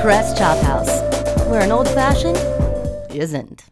Press Chop House, where an old fashioned isn't.